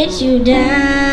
get you down.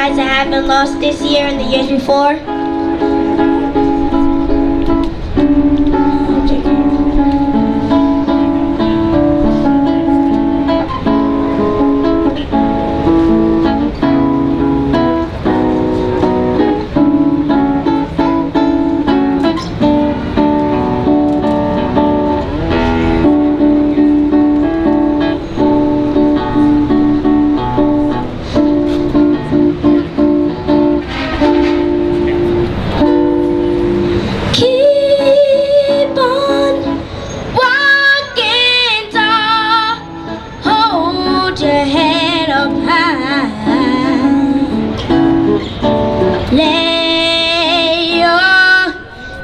Lives that have been lost this year and the years before.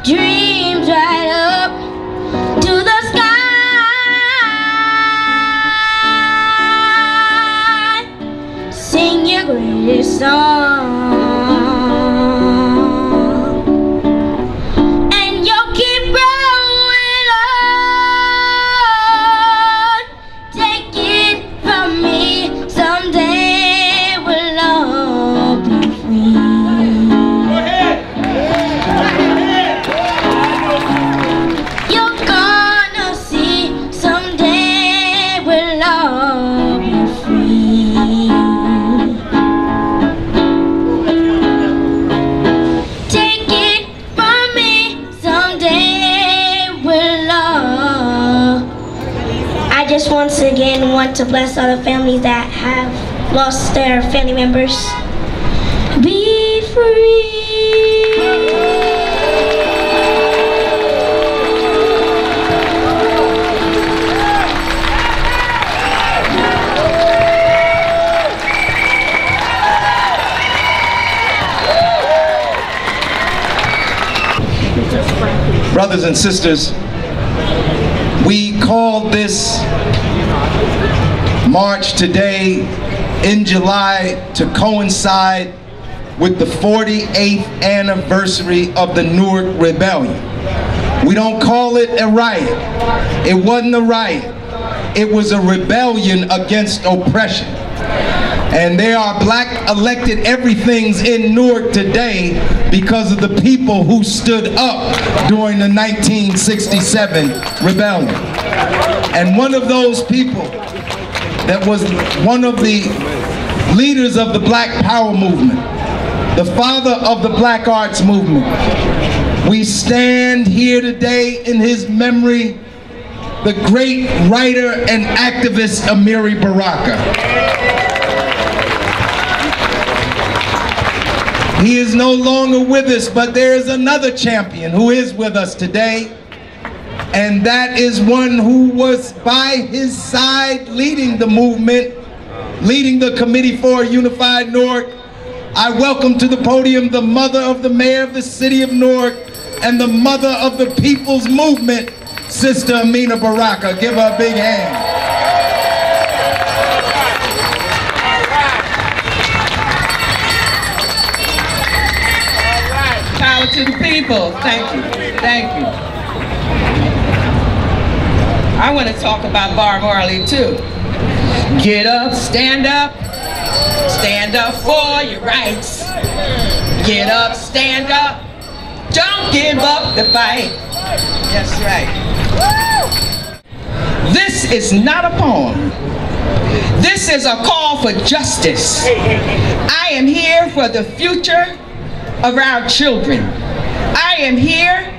Dreams right up to the sky. Sing your greatest song. To bless all the families that have lost their family members. Be free. Brothers and sisters, we call this march today in July to coincide with the 48th anniversary of the Newark Rebellion. We don't call it a riot. It wasn't a riot. It was a rebellion against oppression. And there are black elected everythings in Newark today because of the people who stood up during the 1967 rebellion. And one of those people that was one of the leaders of the Black Power movement, the father of the Black Arts movement. We stand here today in his memory, the great writer and activist Amiri Baraka. He is no longer with us, but there is another champion who is with us today. And that is one who was by his side leading the movement, leading the Committee for Unified Newark. I welcome to the podium the mother of the mayor of the city of Newark and the mother of the people's movement, Sister Amina Baraka. Give her a big hand. To the people. Thank you. Thank you. I want to talk about Bob Marley too. Get up, stand up, stand up for your rights. Get up, stand up, Don't give up the fight. That's right. This is not a poem. This is a call for justice. I am here for the future of our children. I am here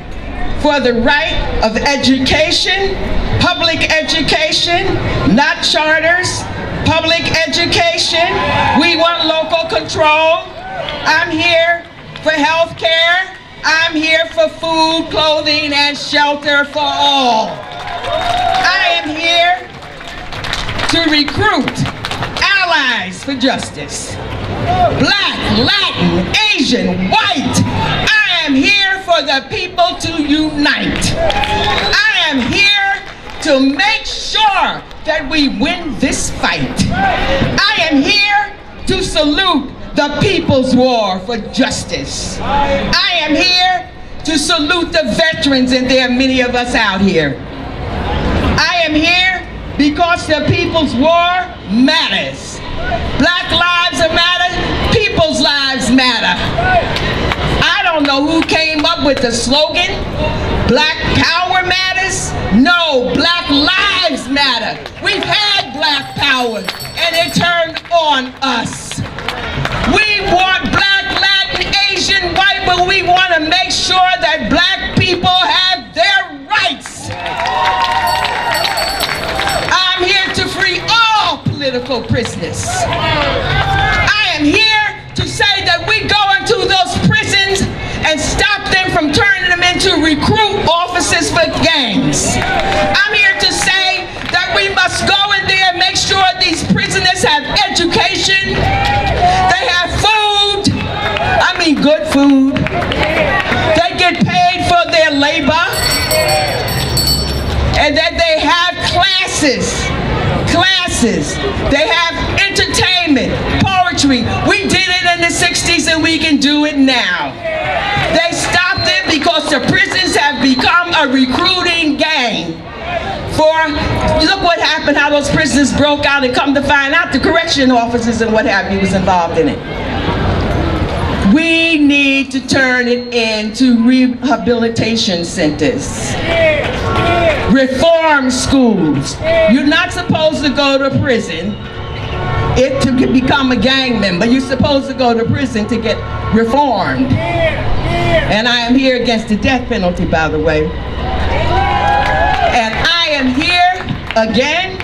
for the right of education, public education, not charters, public education. We want local control. I'm here for health care. I'm here for food, clothing, and shelter for all. I am here to recruit allies for justice. Black, Latin, Asian, white. Am here for the people to unite. I am here to make sure that we win this fight. I am here to salute the people's war for justice. I am here to salute the veterans, and there are many of us out here. I am here because the people's war matters. Black lives matter, people's lives matter. I don't know who came up with the slogan, Black Power Matters. No, Black Lives Matter. We've had Black Power and it turned on us. We want Black, Latin, Asian, white, but we want to make sure that Black people have their rights. I'm here to free all political prisoners. I am here to say that we go into those prisons and stop them from turning them into recruit officers for gangs. I'm here to say that we must go in there and make sure these prisoners have education, they have food, I mean good food, they get paid for their labor, and that they have classes, classes, they have entertainment, poetry. We did it in the 60s and we can do it now. They stopped it because the prisons have become a recruiting gang. For look what happened, how those prisoners broke out and come to find out the correction officers and what have you was involved in it. We need to turn it into rehabilitation centers. Reform schools. You're not supposed to go to prison it to become a gang member. You're supposed to go to prison to get reformed. And I am here against the death penalty, by the way. And I am here again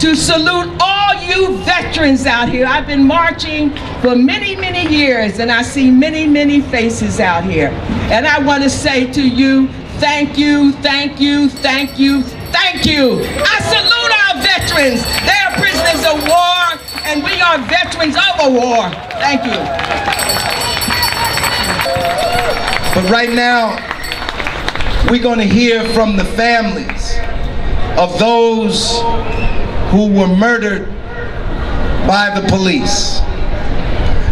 to salute all you veterans out here. I've been marching for many, many years and I see many, many faces out here. And I want to say to you, thank you, thank you, thank you, thank you. I salute our veterans. They are prisoners of war and we are veterans of a war. Thank you. But right now, we're going to hear from the families of those who were murdered by the police.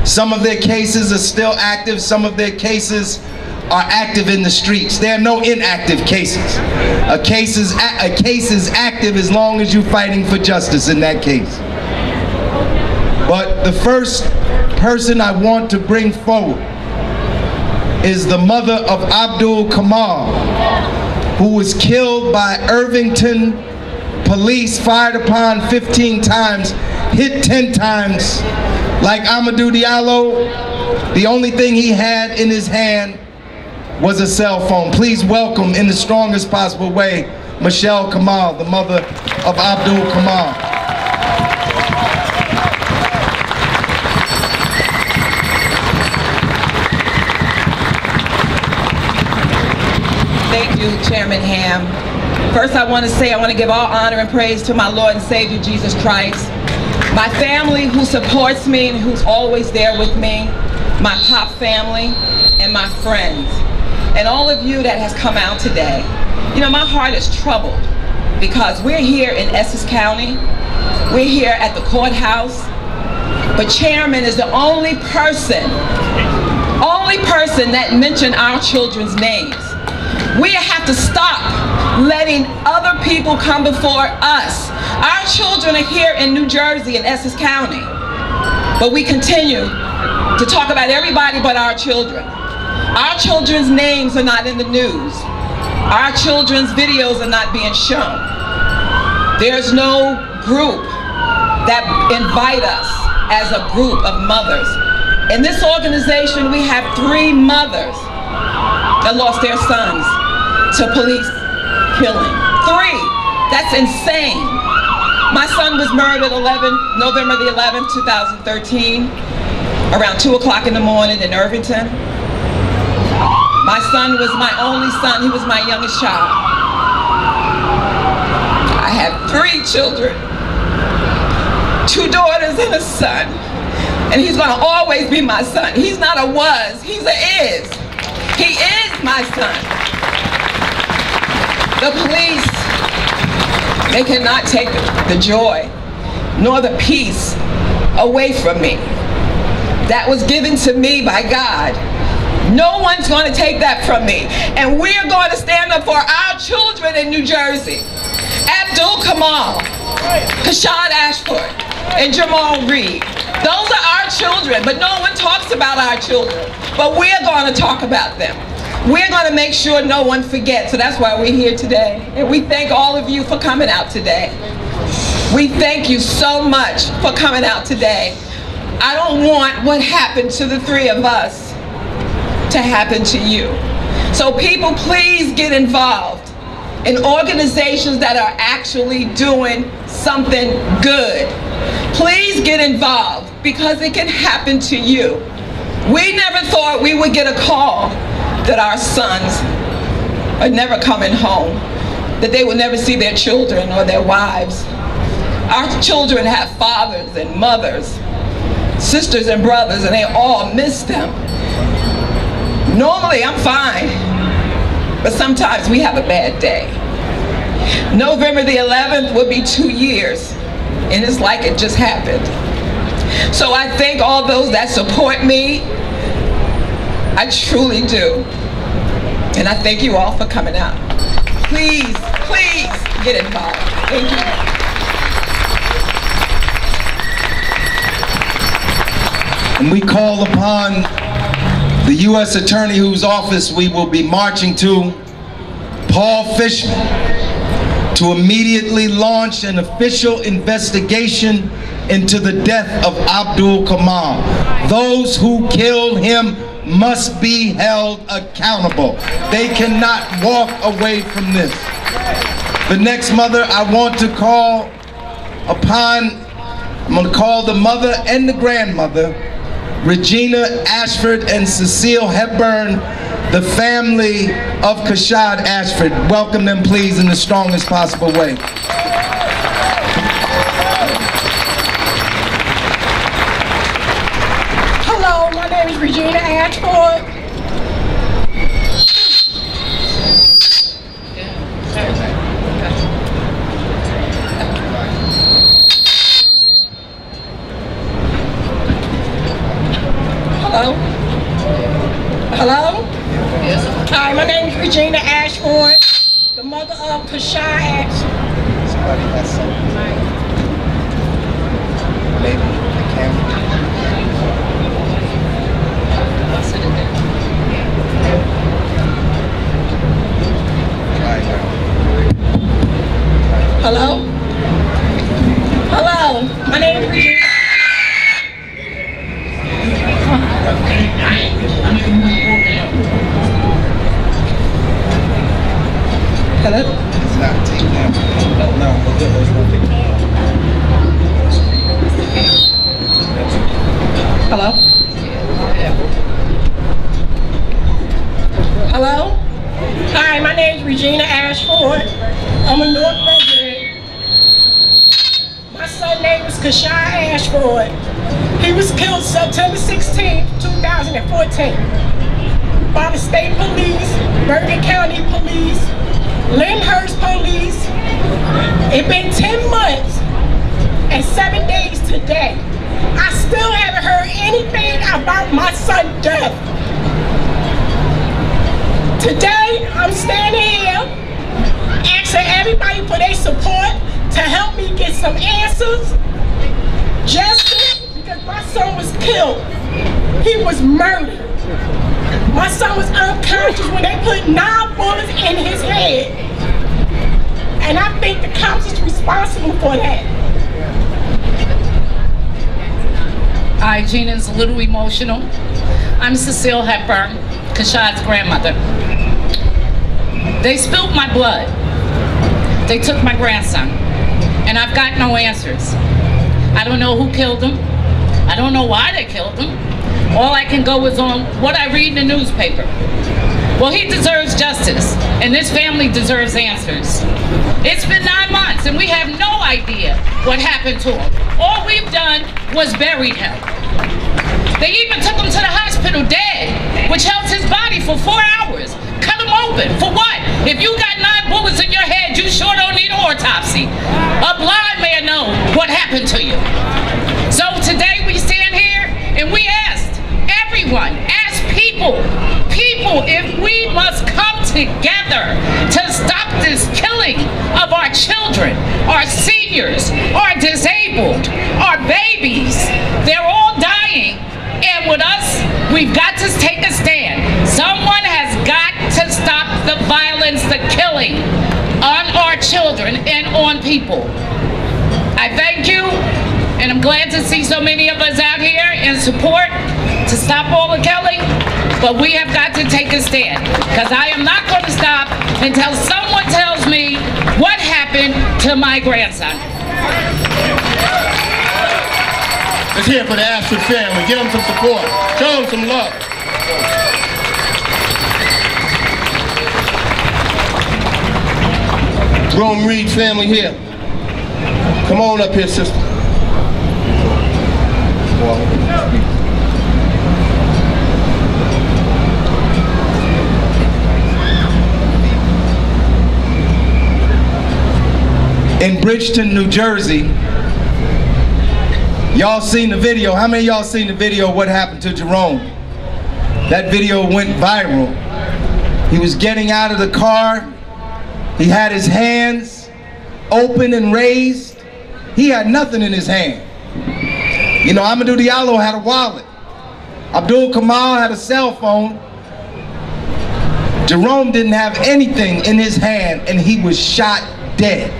Some of their cases are still active, some of their cases are active in the streets. There are no inactive cases. A case is, a case is active as long as you're fighting for justice in that case. But the first person I want to bring forward is the mother of Abdul Kamal, who was killed by Irvington police, fired upon 15 times, hit 10 times. Like Amadou Diallo, the only thing he had in his hand was a cell phone. Please welcome in the strongest possible way, Michelle Kamal, the mother of Abdul Kamal. You, Chairman Hamm. First, I want to say I want to give all honor and praise to my Lord and Savior, Jesus Christ. My family who supports me and who's always there with me. My pop family and my friends. And all of you that has come out today. You know, my heart is troubled because we're here in Essex County. We're here at the courthouse. But Chairman is the only person, only person that mentioned our children's names. We have to stop letting other people come before us. Our children are here in New Jersey in Essex County. But we continue to talk about everybody but our children. Our children's names are not in the news. Our children's videos are not being shown. There's no group that invite us as a group of mothers. In this organization, we have three mothers that lost their sons to police killing. Three. That's insane. My son was murdered 11, November the 11th, 2013, around 2 o'clock in the morning in Irvington. My son was my only son. He was my youngest child. I have three children, two daughters and a son. And he's gonna always be my son. He's not a was, he's a is. He is my son. The police, they cannot take the joy nor the peace away from me. That was given to me by God. No one's going to take that from me. And we are going to stand up for our children in New Jersey. Abdul Kamal, Kashad Ashford, and Jamal Reid. Those are our children, but no one talks about our children. But we're going to talk about them. We're going to make sure no one forgets. So that's why we're here today. And we thank all of you for coming out today. We thank you so much for coming out today. I don't want what happened to the three of us to happen to you. So people, please get involved in organizations that are actually doing something good. Please get involved because it can happen to you. We never thought we would get a call that our sons are never coming home, that they will never see their children or their wives. Our children have fathers and mothers, sisters and brothers, and they all miss them. Normally, I'm fine, but sometimes we have a bad day. November the 11th will be two years, and it's like it just happened. So I thank all those that support me. I truly do. And I thank you all for coming out. Please, please get involved. Thank you. And we call upon the U.S. Attorney whose office we will be marching to, Paul Fishman, to immediately launch an official investigation into the death of Abdul Kamal. Those who killed him must be held accountable. They cannot walk away from this. The next mother I want to call upon, I'm going to call the mother and the grandmother Regina Ashford and Cecile Hepburn, the family of Kashad Ashford. Welcome them please in the strongest possible way. Regina Ashford. Hello? Hello? Yes. Hi, my name is Regina Ashford, the mother of Kasha Ashford. Somebody has something. Maybe the camera. Hello? Hello, my name is was killed. He was murdered. My son was unconscious when they put nine bullets in his head. And I think the cops is responsible for that. Hi, Gina's a little emotional. I'm Cecile Hepburn, Kashad's grandmother. They spilled my blood. They took my grandson. And I've got no answers. I don't know who killed him. I don't know why they killed him. All I can go is on what I read in the newspaper. Well, he deserves justice, and this family deserves answers. It's been nine months, and we have no idea what happened to him. All we've done was buried him. They even took him to the hospital dead, which held his body for four hours. Cut him open. For what? If you got nine bullets in your head, you sure don't need an autopsy. A blind man know what happened to you. So today people. I thank you, and I'm glad to see so many of us out here in support to stop all the killing, but we have got to take a stand, because I am not going to stop until someone tells me what happened to my grandson. Let's hear for the Ashford family. Give them some support. Show them some love. Rome Reid family here. Come on up here, sister. in Bridgeton, New Jersey. Y'all seen the video. How many y'all seen the video what happened to Jerome? That video went viral. He was getting out of the car. He had his hands open and raised. He had nothing in his hand. You know, Amadou Diallo had a wallet. Abdul Kamal had a cell phone. Jerome didn't have anything in his hand and he was shot dead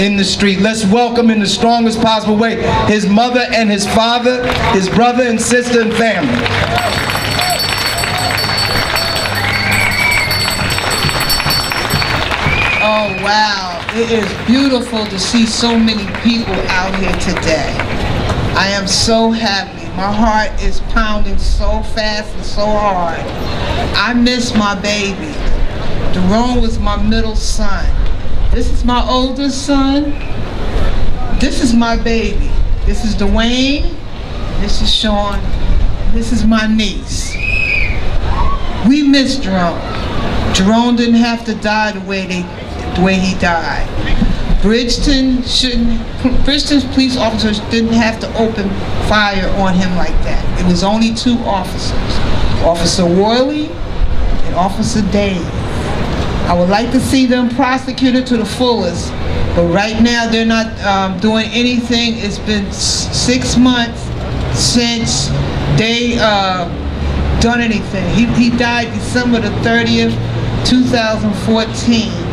in the street. Let's welcome in the strongest possible way his mother and his father, his brother and sister and family. Oh, wow. It is beautiful to see so many people out here today. I am so happy. My heart is pounding so fast and so hard. I miss my baby. Jerome was my middle son. This is my oldest son. This is my baby. This is Dwayne. This is Sean. This is my niece. We miss Jerome. Jerome didn't have to die the way they, the way he died. Bridgeton shouldn't, Bridgeton's police officers didn't have to open fire on him like that. It was only two officers, Officer Worley and Officer Days. I would like to see them prosecuted to the fullest, but right now they're not um, doing anything. It's been six months since they uh, done anything. He, he died December the 30th, 2014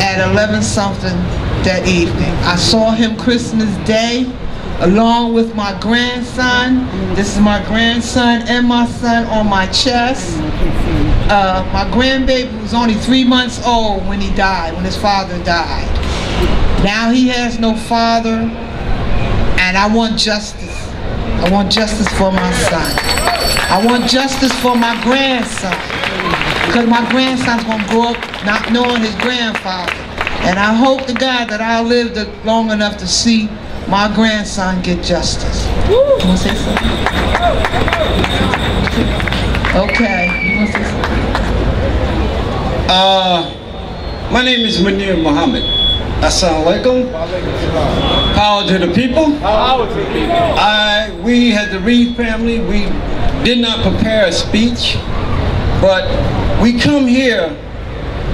at 11 something that evening. I saw him Christmas Day along with my grandson. This is my grandson and my son on my chest. Uh, my grandbaby was only three months old when he died, when his father died. Now he has no father, and I want justice. I want justice for my son. I want justice for my grandson. Because my grandson's gonna grow up not knowing his grandfather. And I hope to God that I'll live the, long enough to see my grandson get justice. You wanna say something? Okay. You wanna say something? Uh, my name is Munir Muhammad. Assalamu alaikum. Power to the people. I, we had the Reid family, we did not prepare a speech, but we come here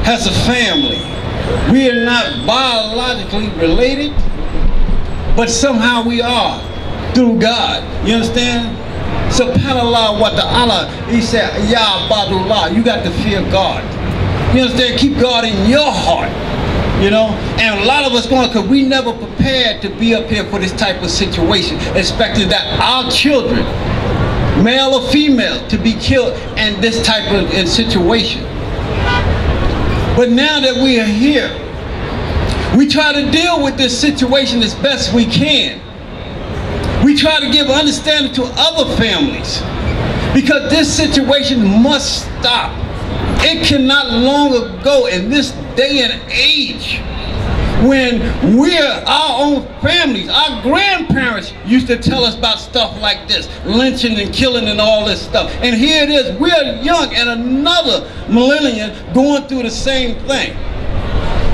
as a family. We are not biologically related, but somehow we are through God. You understand? subhanallah wa ta'ala. He said, Ya Abadullah, you got to fear God. You understand? Keep God in your heart. You know, and a lot of us going because we never prepared to be up here for this type of situation, expecting that our children, male or female, to be killed in this type of situation. But now that we are here, we try to deal with this situation as best we can. We try to give understanding to other families because this situation must stop. It cannot longer go in this day and age when we're our own families, our grandparents used to tell us about stuff like this, lynching and killing and all this stuff. And here it is, we're young and another millennium going through the same thing.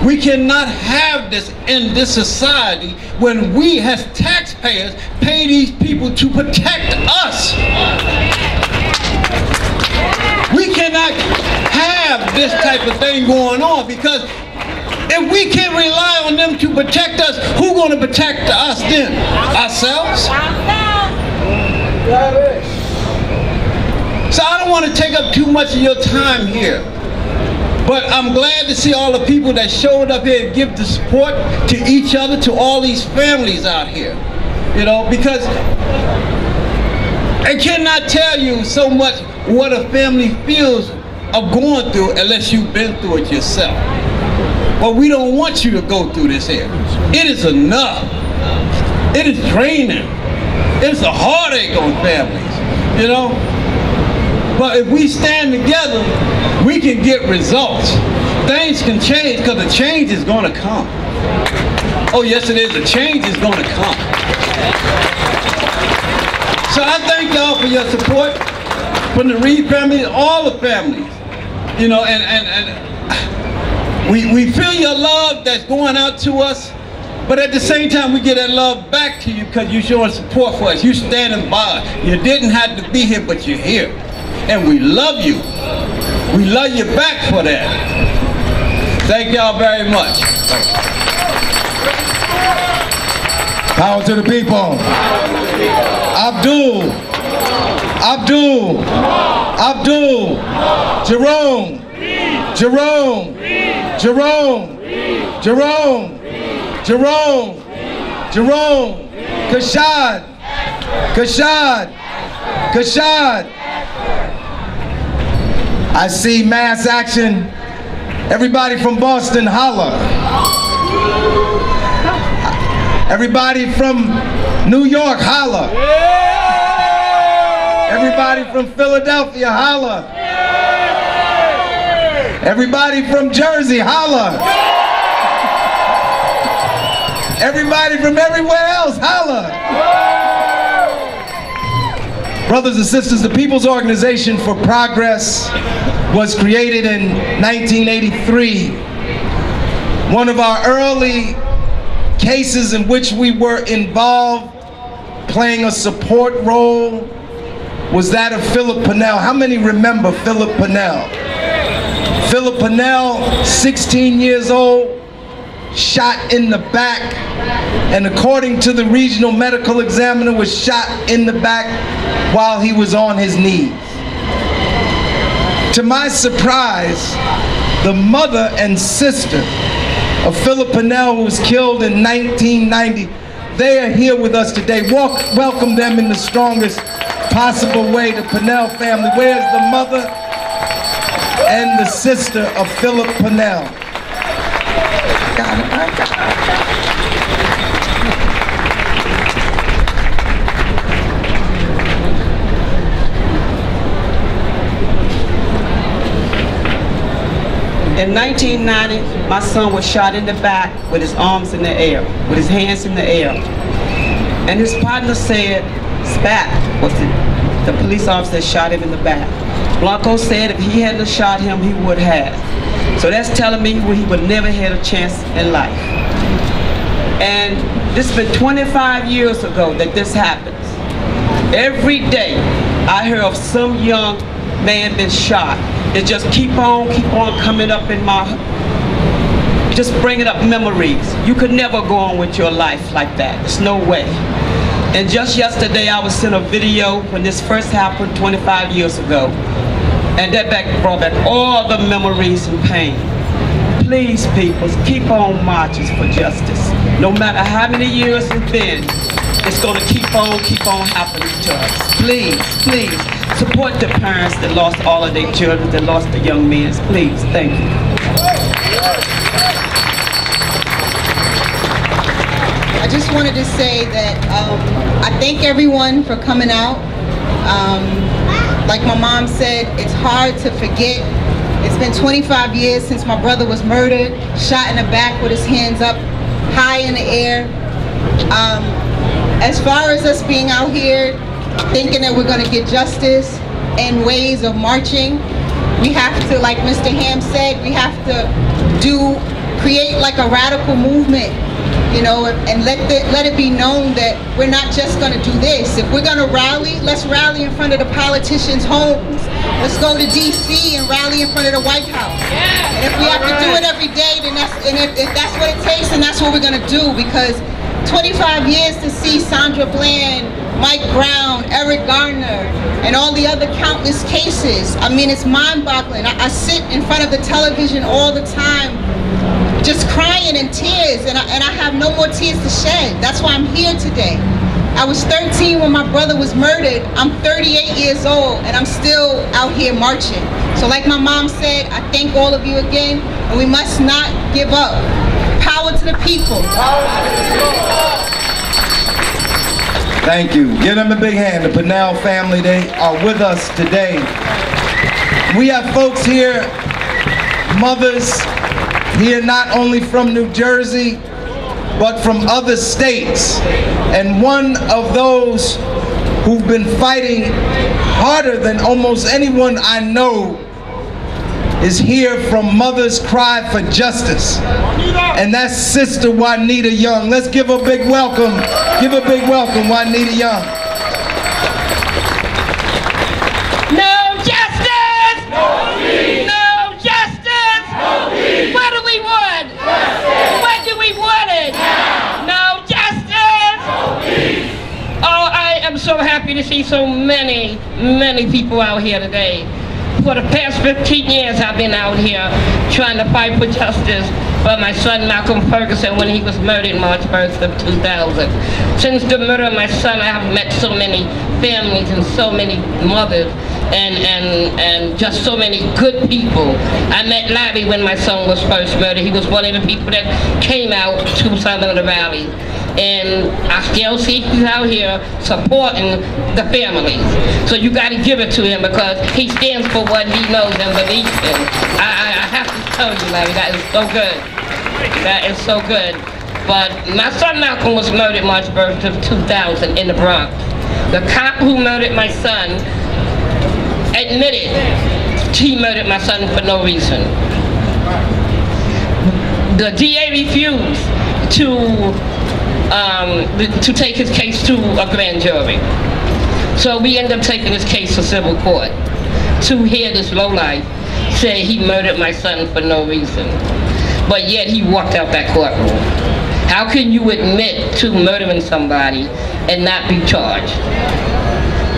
We cannot have this in this society when we as taxpayers pay these people to protect us. We cannot have this type of thing going on because if we can't rely on them to protect us, who going to protect us then? Ourselves? So I don't want to take up too much of your time here. But I'm glad to see all the people that showed up here and give the support to each other, to all these families out here. You know, because I cannot tell you so much what a family feels of going through unless you've been through it yourself. But we don't want you to go through this here. It is enough. It is draining. It's a heartache on families, you know? But if we stand together, we can get results. Things can change because the change is going to come. Oh, yes, it is. The change is going to come. So I thank y'all for your support from the Reid family, all the families. You know, and, and, and we, we feel your love that's going out to us, but at the same time, we get that love back to you because you're showing support for us. You're standing by. You didn't have to be here, but you're here. And we love you. We love you back for that. Thank y'all very much. Power to the people. Abdul. Abdul. Abdul. Jerome. Jerome. Jerome. Jerome. Jerome. Jerome. Kashad. Kashad. Kashad. I see mass action. Everybody from Boston, holla. Everybody from New York, holla. Everybody from Philadelphia, holla. Everybody from Jersey, holla. Everybody from everywhere else, holla. Brothers and sisters, the People's Organization for Progress was created in 1983. One of our early cases in which we were involved, playing a support role, was that of Philip Pannell. How many remember Philip Pannell? Philip Pannell, 16 years old, shot in the back, and according to the regional medical examiner, was shot in the back while he was on his knees. To my surprise, the mother and sister of Philip Pannell, who was killed in 1990, they are here with us today. Walk, welcome them in the strongest possible way, the Pannell family. Where's the mother and the sister of Philip it. In 1990, my son was shot in the back with his arms in the air, with his hands in the air. And his partner said, Spath was the, the police officer shot him in the back. Blanco said if he hadn't shot him, he would have. So that's telling me he would never had a chance in life. And this has been 25 years ago that this happens. Every day I hear of some young man been shot. It just keep on, keep on coming up in my, just bringing up memories. You could never go on with your life like that. There's no way. And just yesterday, I was sent a video when this first happened 25 years ago. And that back brought back all the memories and pain. Please, people, keep on marching for justice. No matter how many years it's been, it's to keep on, keep on happening to us. Please, please, support the parents that lost all of their children, that lost the young men. Please, thank you. I just wanted to say that um, I thank everyone for coming out. Um, like my mom said, it's hard to forget. It's been 25 years since my brother was murdered, shot in the back with his hands up high in the air. Um, as far as us being out here thinking that we're going to get justice and ways of marching, we have to, like Mr. Hamm said, we have to do, create like a radical movement you know, and let the, let it be known that we're not just going to do this. If we're going to rally, let's rally in front of the politicians' homes. Let's go to D.C. and rally in front of the White House. And if we have to do it every day, then that's and if, if that's what it takes, then that's what we're going to do. Because 25 years to see Sandra Bland, Mike Brown, Eric Garner, and all the other countless cases. I mean, it's mind-boggling. I, I sit in front of the television all the time just crying in tears and I, and I have no more tears to shed. That's why I'm here today. I was 13 when my brother was murdered. I'm 38 years old and I'm still out here marching. So like my mom said, I thank all of you again and we must not give up. Power to the people. Thank you. Give them a big hand. The Pannell family, they are with us today. We have folks here, mothers, here not only from New Jersey, but from other states. And one of those who've been fighting harder than almost anyone I know is here from Mothers Cry for Justice. And that's Sister Juanita Young. Let's give a big welcome. Give a big welcome, Juanita Young. So happy to see so many, many people out here today. For the past 15 years I've been out here trying to fight for justice for my son Malcolm Ferguson when he was murdered March 1st of 2000. Since the murder of my son I have met so many families and so many mothers and, and, and just so many good people. I met Larry when my son was first murdered. He was one of the people that came out to Southern Valley and I still see he's out here supporting the families. So you got to give it to him because he stands for what he knows and believes in. I, I, I have to tell you, Larry, that is so good. That is so good. But my son Malcolm was murdered March 1st of 2000 in the Bronx. The cop who murdered my son admitted he murdered my son for no reason. The DA refused to um, to take his case to a grand jury. So we end up taking this case to civil court to hear this lowlife say he murdered my son for no reason. But yet he walked out that courtroom. How can you admit to murdering somebody and not be charged?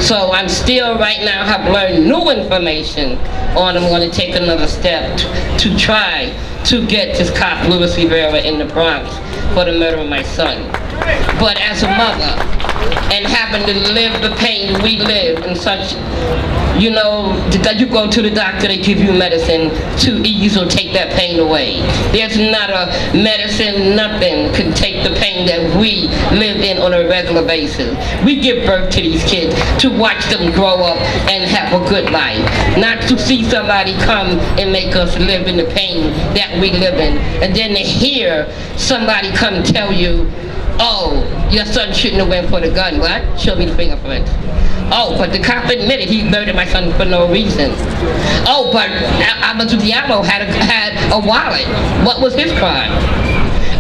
So I'm still right now have learned new information on I'm going to take another step to try to get this cop Louis Rivera in the Bronx for the murder of my son. But as a mother, and having to live the pain we live in such, you know, that you go to the doctor, they give you medicine to ease or take that pain away. There's not a medicine, nothing can take the pain that we live in on a regular basis. We give birth to these kids to watch them grow up and have a good life, not to see somebody come and make us live in the pain that we live in. And then to hear somebody come tell you, Oh, your son shouldn't have went for the gun. What? Show me the fingerprints. Oh, but the cop admitted he murdered my son for no reason. Oh, but Amadou Diallo had a, had a wallet. What was his crime?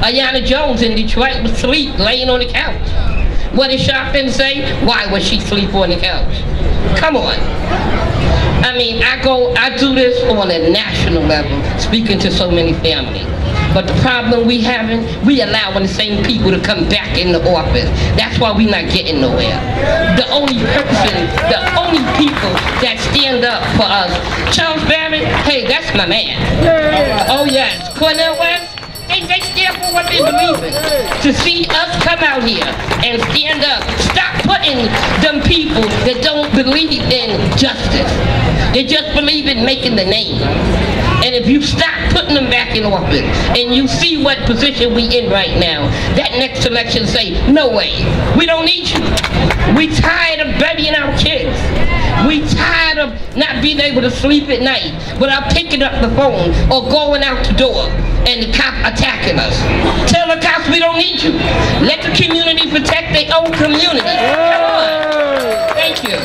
Aiyana Jones in Detroit was asleep, laying on the couch. What did Sharpton say? Why was she asleep on the couch? Come on. I mean, I go, I do this on a national level, speaking to so many families. But the problem we having, we allowing the same people to come back in the office. That's why we not getting nowhere. The only person, the only people that stand up for us, Charles Barron, hey, that's my man. Oh yes, Cornel West, they, they stand for what they believe in. To see us come out here and stand up, stop putting them people that don't believe in justice. They just believe in making the name. And if you stop putting them back in office and you see what position we in right now, that next election say, no way, we don't need you. We tired of babying our kids. We tired of not being able to sleep at night without picking up the phone or going out the door and the cop attacking us. Tell the cops we don't need you. Let the community protect their own community. Come on. Thank you.